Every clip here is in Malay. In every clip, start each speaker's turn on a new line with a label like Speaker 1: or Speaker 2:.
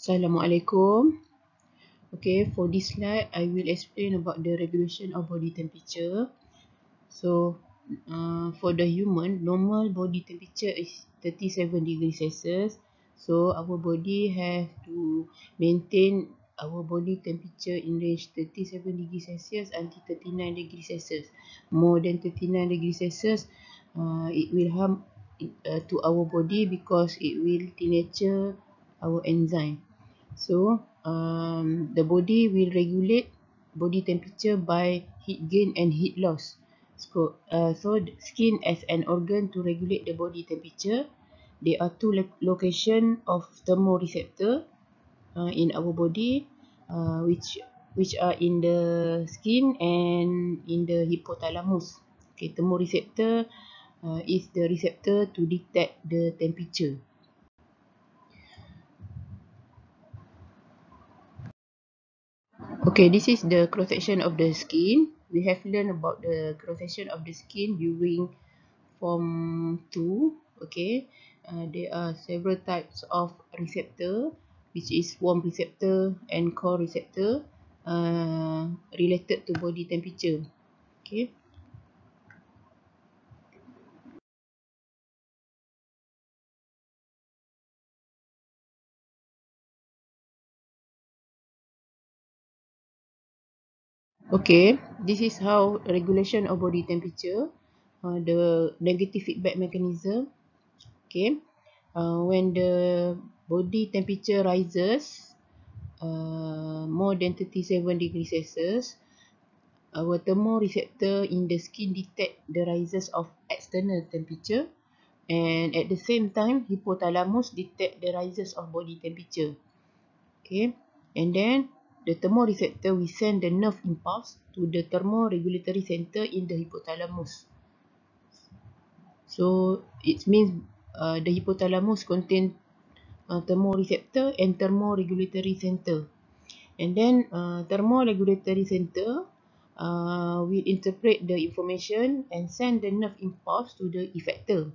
Speaker 1: Assalamualaikum. Okay, for this slide, I will explain about the regulation of body temperature. So, uh, for the human, normal body temperature is 37 degrees Celsius. So, our body have to maintain our body temperature in range 37 degrees Celsius until 39 degrees Celsius. More than 39 degrees Celsius, uh, it will harm uh, to our body because it will denature our enzyme. So, um, the body will regulate body temperature by heat gain and heat loss. So, uh, so skin as an organ to regulate the body temperature. There are two lo location of thermoreceptor uh, in our body, uh, which which are in the skin and in the hypothalamus. Okay, thermoreceptor uh, is the receptor to detect the temperature. Okay, this is the cross section of the skin. We have learned about the cross section of the skin during form 2. Okay, uh, there are several types of receptor, which is warm receptor and cold receptor, uh, related to body temperature. Okay. Okay, this is how regulation of body temperature, uh, the negative feedback mechanism. Okay, uh, when the body temperature rises uh, more than 37 degrees Celsius, our thermoreceptor in the skin detect the rises of external temperature and at the same time hypothalamus detect the rises of body temperature. Okay, and then the thermoreceptor will send the nerve impulse to the thermoregulatory center in the hypothalamus. So it means uh, the hypothalamus contain uh, thermoreceptor and thermoregulatory center. And then uh, thermoregulatory center uh, will interpret the information and send the nerve impulse to the effector.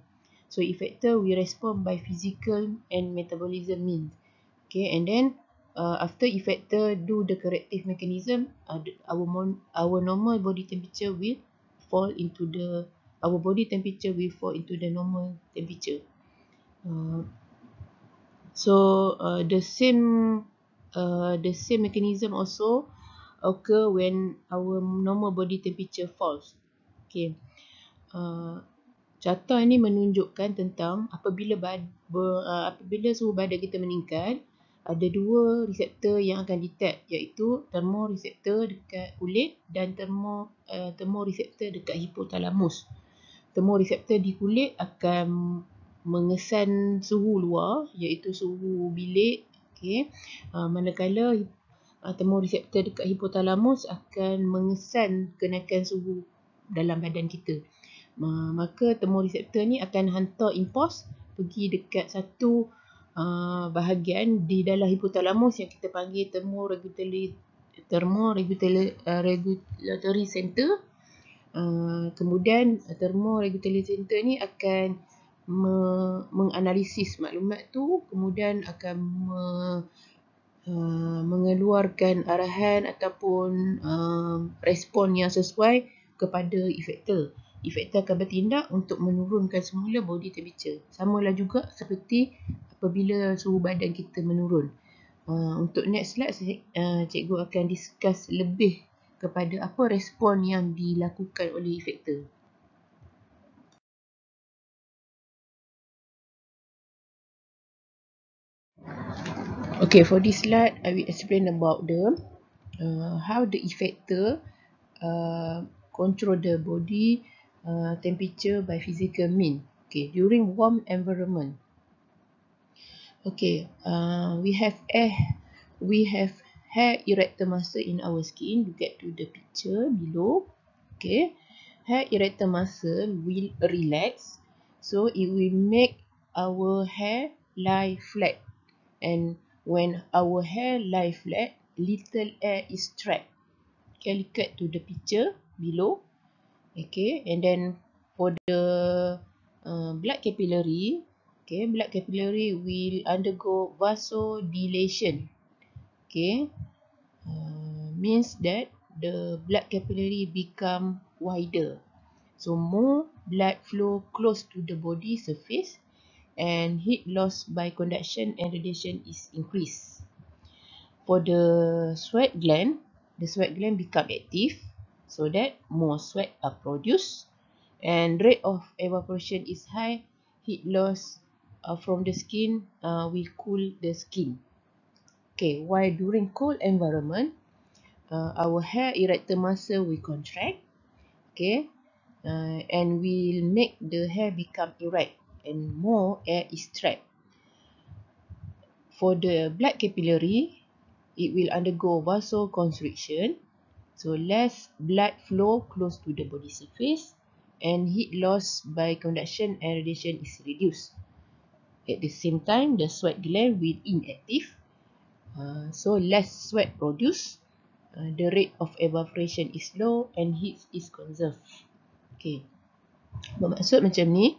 Speaker 1: So effector will respond by physical and metabolism means. Okay, and then uh, after effector do the corrective mechanism, uh, our our normal body temperature will fall into the our body temperature will fall into the normal temperature. Uh, so uh, the same uh, the same mechanism also occur when our normal body temperature falls. Okay. Uh, Carta ini menunjukkan tentang apabila bad, ber, uh, apabila suhu badan kita meningkat, ada dua reseptor yang akan detect iaitu thermoreceptor dekat kulit dan thermo uh, thermoreceptor dekat hipotalamus. Thermoreceptor di kulit akan mengesan suhu luar iaitu suhu bilik okey uh, manakala uh, thermoreceptor dekat hipotalamus akan mengesan kenaikan suhu dalam badan kita. Uh, maka thermoreceptor ni akan hantar impuls pergi dekat satu uh, bahagian di dalam hipotalamus yang kita panggil thermoregulatory thermoregulatory uh, regulatory center. Uh, kemudian thermoregulatory center ni akan me, menganalisis maklumat tu kemudian akan me, uh, mengeluarkan arahan ataupun uh, respon yang sesuai kepada efektor efektor akan bertindak untuk menurunkan semula body temperature. Samalah juga seperti apabila suhu badan kita menurun. Uh, untuk next slide, uh, cikgu akan discuss lebih kepada apa respon yang dilakukan oleh efektor. Okay, for this slide, I will explain about the uh, how the effector uh, control the body uh, temperature by physical mean. Okay, during warm environment. Okay, uh, we have air, we have hair erector muscle in our skin. You get to the picture below. Okay, hair erector muscle will relax, so it will make our hair lie flat. And when our hair lie flat, little air is trapped. Okay, look at to the picture below. Okay, and then for the uh, blood capillary, Okay, blood capillary will undergo vasodilation. Okay, uh, means that the blood capillary become wider. So more blood flow close to the body surface and heat loss by conduction and radiation is increased. For the sweat gland, the sweat gland become active so that more sweat are produced and rate of evaporation is high, heat loss uh, from the skin uh, will cool the skin. Okay, while during cold environment, uh, our hair erector muscle will contract, okay, uh, and will make the hair become erect and more air is trapped. For the blood capillary, it will undergo vasoconstriction, so less blood flow close to the body surface and heat loss by conduction and radiation is reduced. At the same time, the sweat gland will inactive. Uh, so less sweat produced. Uh, the rate of evaporation is low and heat is conserved. Okay. Bermaksud macam ni.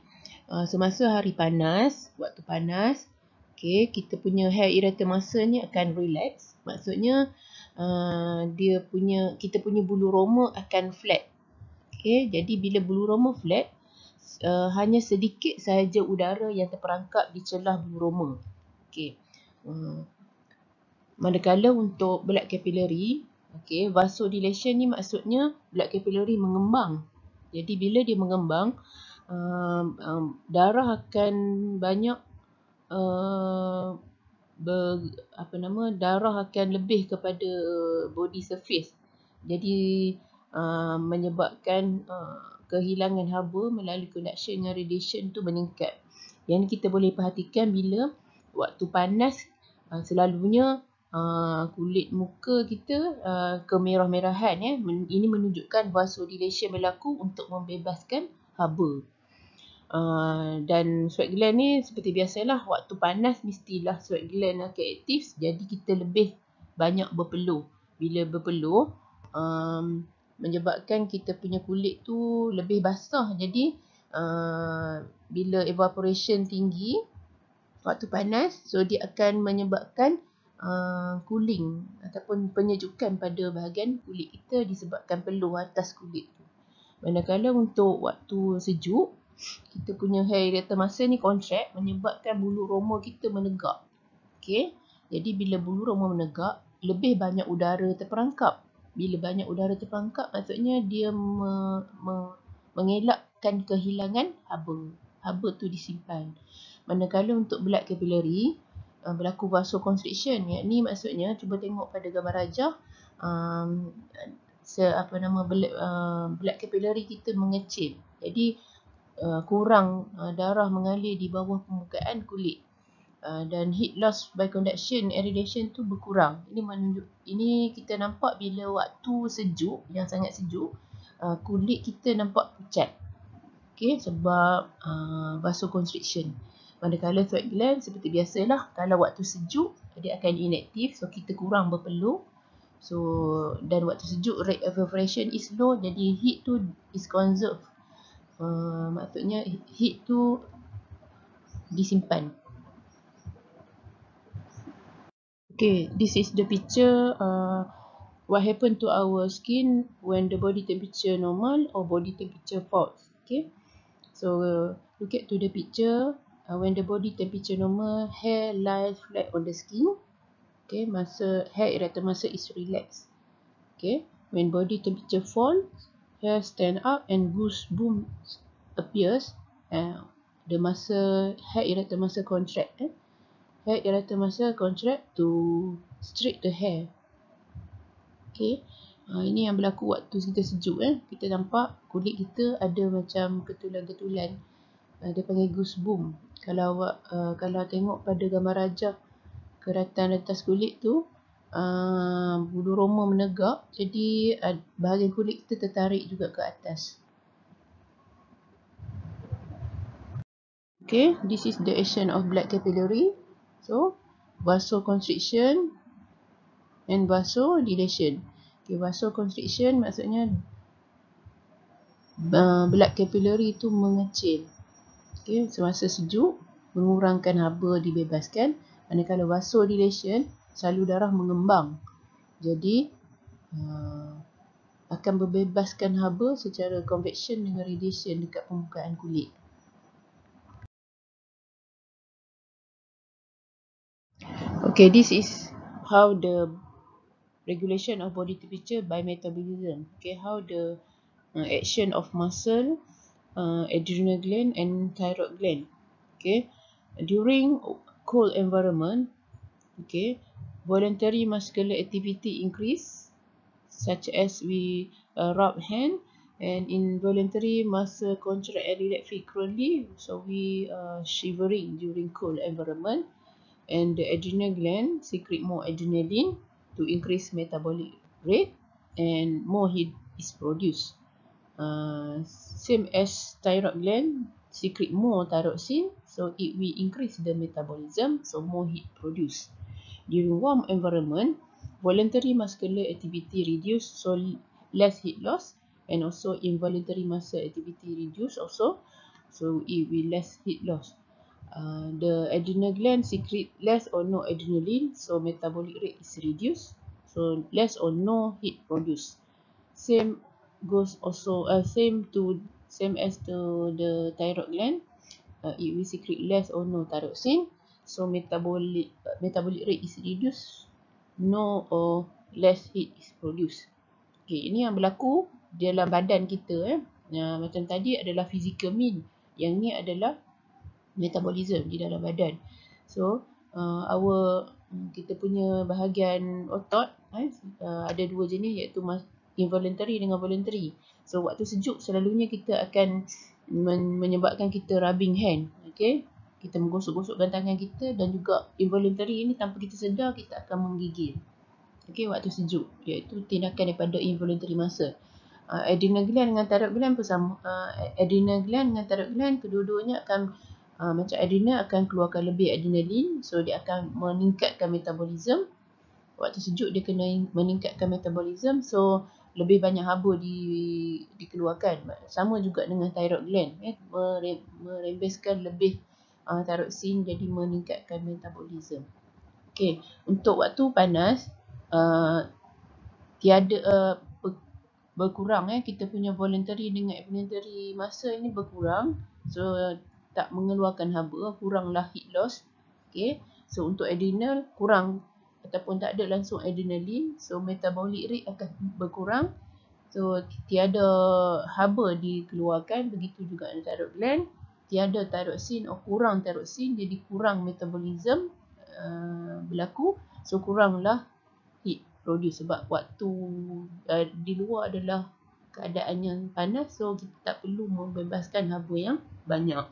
Speaker 1: Uh, semasa hari panas, waktu panas, okay, kita punya hair erector muscle ni akan relax. Maksudnya, uh, dia punya kita punya bulu roma akan flat. Okay, jadi bila bulu roma flat, uh, hanya sedikit sahaja udara yang terperangkap di celah bulu roma. Okey. Uh, manakala untuk blood capillary, okey, vasodilation ni maksudnya blood capillary mengembang. Jadi bila dia mengembang, um, um, darah akan banyak uh, ber, apa nama darah akan lebih kepada body surface. Jadi uh, menyebabkan uh, kehilangan haba melalui conduction dengan radiation tu meningkat. Yang kita boleh perhatikan bila waktu panas uh, selalunya uh, kulit muka kita uh, kemerah-merahan ya. Ini menunjukkan vasodilation berlaku untuk membebaskan haba. Uh, dan sweat gland ni seperti biasalah waktu panas mestilah sweat gland akan aktif jadi kita lebih banyak berpeluh. Bila berpeluh um, menyebabkan kita punya kulit tu lebih basah jadi uh, bila evaporation tinggi waktu panas so dia akan menyebabkan uh, cooling ataupun penyejukan pada bahagian kulit kita disebabkan peluh atas kulit tu manakala untuk waktu sejuk kita punya hair erector muscle ni contract menyebabkan bulu roma kita menegak okey jadi bila bulu roma menegak lebih banyak udara terperangkap bila banyak udara terperangkap maksudnya dia me, me, mengelakkan kehilangan haba. Haba tu disimpan. Manakala untuk blood capillary uh, berlaku vasoconstriction yakni maksudnya cuba tengok pada gambar rajah um, se apa nama blood, uh, blood capillary kita mengecil. Jadi uh, kurang uh, darah mengalir di bawah permukaan kulit. Uh, dan heat loss by conduction and radiation tu berkurang. Ini menunjuk ini kita nampak bila waktu sejuk yang sangat sejuk uh, kulit kita nampak pucat. Okey sebab uh, vasoconstriction. Manakala sweat gland seperti biasalah kalau waktu sejuk dia akan inaktif so kita kurang berpeluh. So dan waktu sejuk rate evaporation is low jadi heat tu is conserved. Uh, maksudnya heat tu disimpan. Okay, this is the picture uh, what happened to our skin when the body temperature normal or body temperature falls. Okay, so uh, look at to the picture uh, when the body temperature normal, hair lies flat on the skin. Okay, masa hair erector muscle is relaxed. Okay, when body temperature falls, hair stand up and goose boom appears. Uh, the muscle hair erector muscle contract. Eh? hair erector muscle contract to straight the hair. Okay. Uh, ini yang berlaku waktu kita sejuk. Eh. Kita nampak kulit kita ada macam ketulan-ketulan. Uh, dia panggil goose boom. Kalau uh, kalau tengok pada gambar rajah keratan atas kulit tu, uh, bulu roma menegak. Jadi uh, bahagian kulit kita tertarik juga ke atas. Okay, this is the action of blood capillary. So, vasoconstriction and vasodilation. Okay, vasoconstriction maksudnya uh, blood capillary itu mengecil. Okay, semasa sejuk, mengurangkan haba dibebaskan manakala vasodilation salur darah mengembang jadi uh, akan membebaskan haba secara convection dengan radiation dekat permukaan kulit Okay, this is how the regulation of body temperature by metabolism. Okay, how the uh, action of muscle, uh, adrenal gland and thyroid gland. Okay, during cold environment, okay, voluntary muscular activity increase, such as we uh, rub hand, and involuntary muscle contract and relax frequently. So we uh, shivering during cold environment and the adrenal gland secrete more adrenaline to increase metabolic rate and more heat is produced. Uh, same as thyroid gland secrete more thyroxine so it will increase the metabolism so more heat produced. During warm environment, voluntary muscular activity reduce so less heat loss and also involuntary muscle activity reduce also so it will less heat loss. Uh, the adrenal gland secrete less or no adrenaline so metabolic rate is reduced so less or no heat produced same goes also uh, same to same as to the thyroid gland uh, it will secrete less or no thyroxine so metabolic uh, metabolic rate is reduced no or less heat is produced okay ini yang berlaku dalam badan kita eh uh, macam tadi adalah physical mean yang ni adalah metabolism di dalam badan. So, uh, our kita punya bahagian otot eh, uh, ada dua jenis iaitu involuntary dengan voluntary. So, waktu sejuk selalunya kita akan men- menyebabkan kita rubbing hand. Okay? Kita menggosok-gosokkan tangan kita dan juga involuntary ini tanpa kita sedar kita akan menggigil. Okay, waktu sejuk iaitu tindakan daripada involuntary muscle. Uh, adrenal gland dengan thyroid gland pun sama. Uh, adrenal gland dengan thyroid gland kedua-duanya akan uh, macam adrenal akan keluarkan lebih adrenalin so dia akan meningkatkan metabolism waktu sejuk dia kena meningkatkan metabolism so lebih banyak haba di dikeluarkan sama juga dengan thyroid gland eh merembeskan lebih uh, thyroxine jadi meningkatkan metabolism okey untuk waktu panas uh, tiada uh, berkurang eh kita punya voluntary dengan involuntary masa ini berkurang so tak mengeluarkan haba, kuranglah heat loss. Okay. So untuk adrenal kurang ataupun tak ada langsung adrenaline, so metabolic rate akan berkurang. So tiada haba dikeluarkan, begitu juga thyroid gland. Tiada thyroxine atau kurang thyroxine, jadi kurang metabolism uh, berlaku. So kuranglah heat produce sebab waktu uh, di luar adalah keadaan yang panas so kita tak perlu membebaskan haba yang banyak.